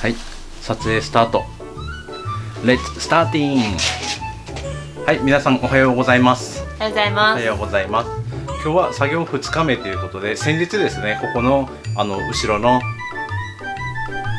はい。撮影スタート。レッツスターティンはい皆さんおはようございます。おはようございおます。はようございます。今日は作業2日目ということで先日ですねここのあの後ろの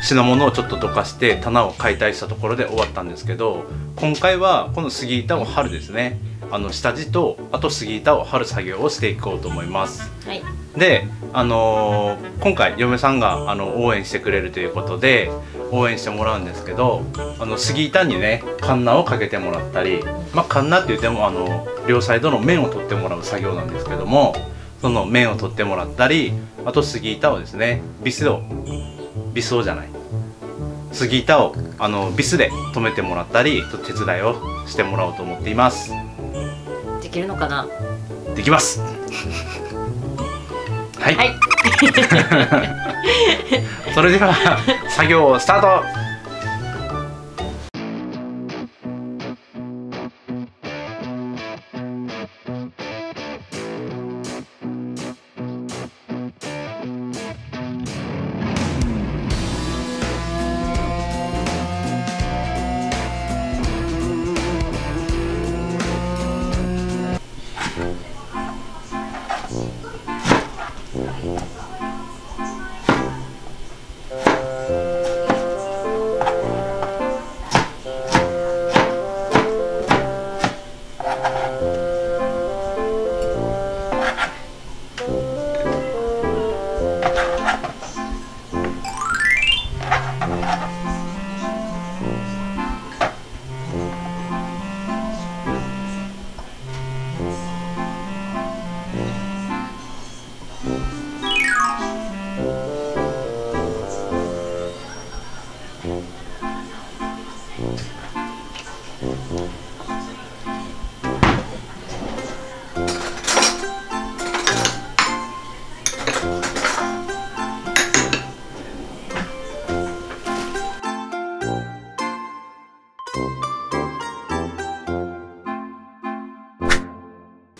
品物をちょっとどかして棚を解体したところで終わったんですけど今回はこの杉板を張るですね。あの下地とあと杉板を張る作業をしていこうと思います。はい。で、あのー今回嫁さんがあの応援してくれるということで応援してもらうんですけどあの杉板にねカンナをかけてもらったり、まあ、カンナって言ってもあの両サイドの面を取ってもらう作業なんですけどもその面を取ってもらったりあと杉板をですねビスをビスをじゃない杉板をあのビスで留めてもらったり手伝いをしてもらおうと思っていますできるのかな？できますはいはい。それでは作業スタート uh,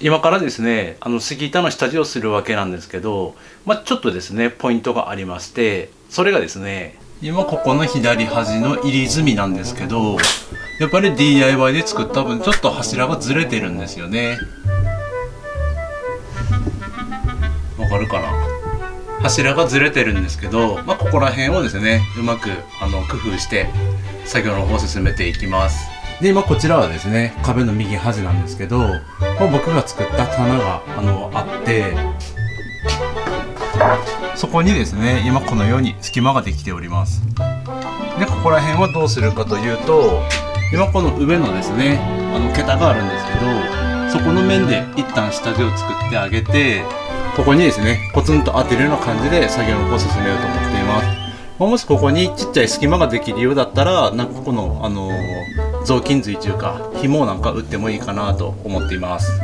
今からですねあの杉板の下地をするわけなんですけど、まあ、ちょっとですねポイントがありましてそれがですね今ここの左端の入り墨なんですけどやっぱり DIY で作った分ちょっと柱がずれてるんですよね。わかるかな？柱がずれてるんですけど、まあ、ここら辺をですねうまくあの工夫して作業の方を進めていきます。で今こちらはですね壁の右端なんですけど、まあ、僕が作った棚があのあってそこにですね今このように隙間ができております。でここら辺はどうするかというと今この上のですねあの桁があるんですけどそこの面で一旦下地を作ってあげてここにですねポツンと当てるような感じで作業の方を進めようと思っています。もしここにちっちゃい隙間ができるようだったらなんかここの、あのー雑巾髄というか紐なんか打ってもいいかなと思っています。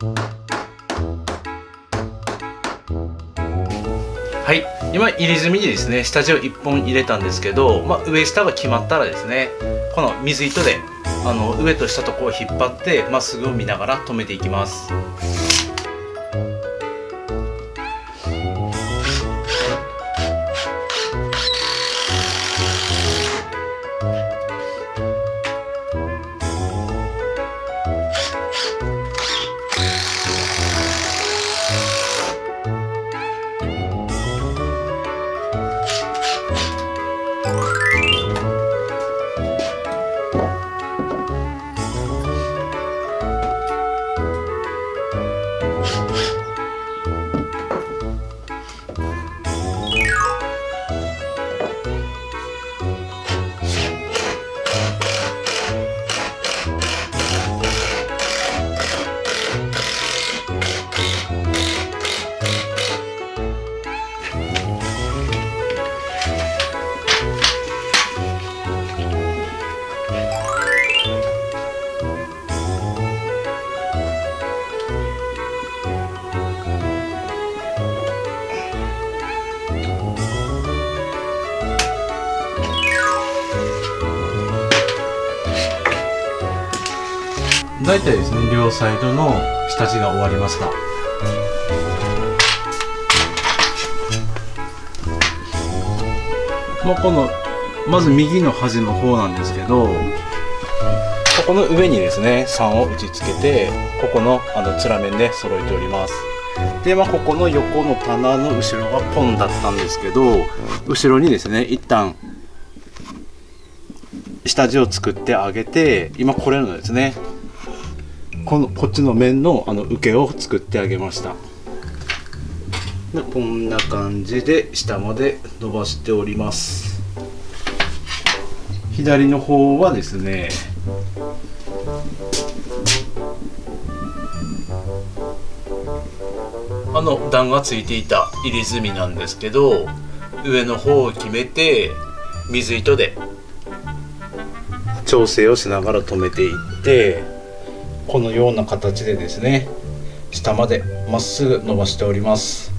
はい。今入れ墨にですね下地を1本入れたんですけど、まあ、上下が決まったらですねこの水糸であの上と下とこう引っ張ってまっすぐを見ながら留めていきます。大体ですね両サイドの下地が終わりました。まあ、このまず右の端の方なんですけどここの上にですね3を打ち付けてここのあの面面で揃えております。でまあここの横の棚の後ろがポンだったんですけど後ろにですね一旦下地を作ってあげて今これのですねこのこっちの面のあの受けを作ってあげました。でこんな感じで下まで伸ばしております。左の方はですねあの段がついていた入り墨なんですけど上の方を決めて水糸で調整をしながら留めていってこのような形でですね下までまっすぐ伸ばしております。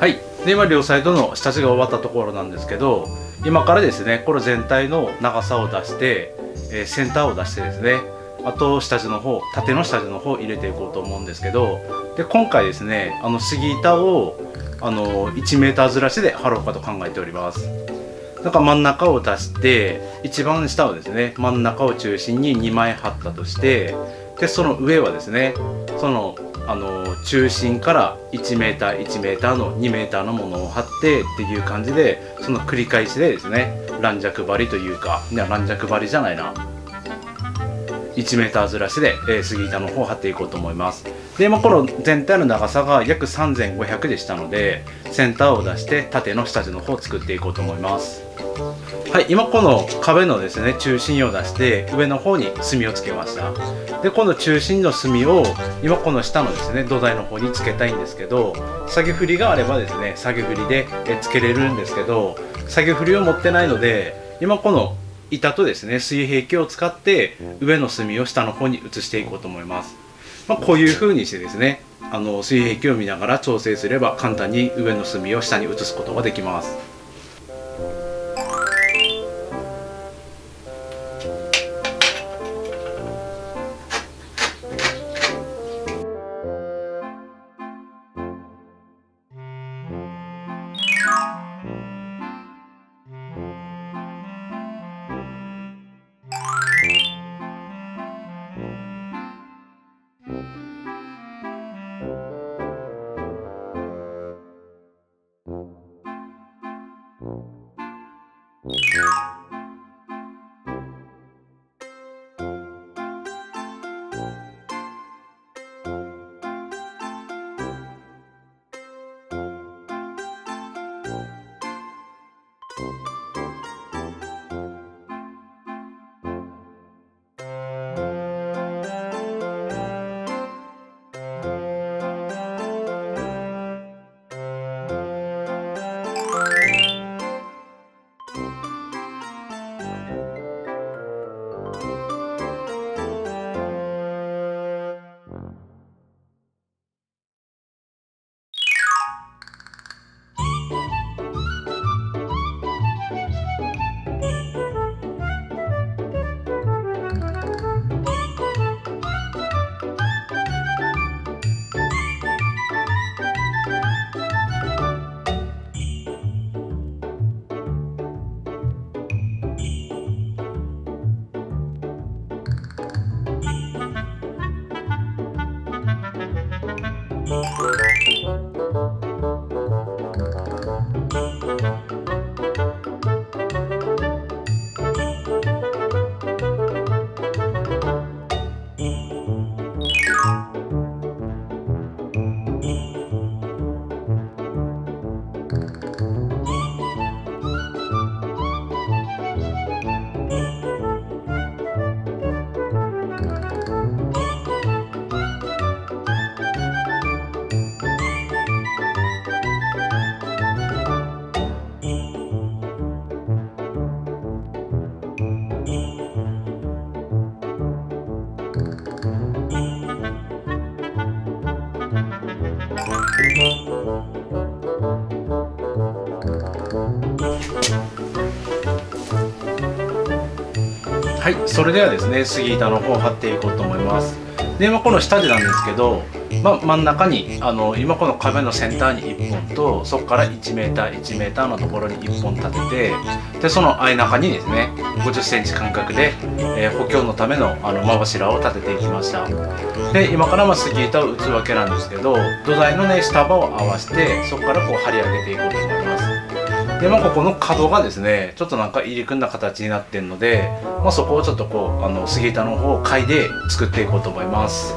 はい。で今両サイドの下地が終わったところなんですけど今からですねこれ全体の長さを出して、えー、センターを出してですねあと下地の方縦の下地の方入れていこうと思うんですけどで今回ですねあの杉板をあの 1m ずらしで貼ろうかと考えております。だか真ん中を足して一番下をですね真ん中を中心に2枚貼ったとしてでその上はですねそのあの中心から 1m1m の 2m のものを貼ってっていう感じでその繰り返しでですね軟弱張りというかいや軟弱張りじゃないな。1m ずらしで、えー、杉板の方を貼っていこうと思います。で、まあ、この全体の長さが約3500でしたのでセンターを出して縦の下地の方を作っていこうと思います。はい今この壁のですね中心を出して上の方に墨をつけました。でこの中心の墨を今この下のですね土台の方につけたいんですけど下げ振りがあればですね下げ振りでつけれるんですけど下げ振りを持ってないので今この板とですね水平器を使って上の墨を下の方に移していこうと思います、まあ、こういう風にしてですねあの水平器を見ながら調整すれば簡単に上の墨を下に移すことができます Música はいそれではですね杉板の方を貼っていこうと思います。で今この下地なんですけど、まあ、真ん中にあの今この壁のセンターに1本とそこから 1m1m のところに1本立ててでその間中にですね5 0センチ間隔で、えー補強のためのあの間柱を立てていきました。で今からまあ杉板を打つわけなんですけど土台のね下刃を合わせてそこからこう張り上げていこうと思います。でまあここの角がですねちょっとなんか入り組んだ形になってるので、まあ、そこをちょっとこうあの杉板の方を嗅いで作っていこうと思います。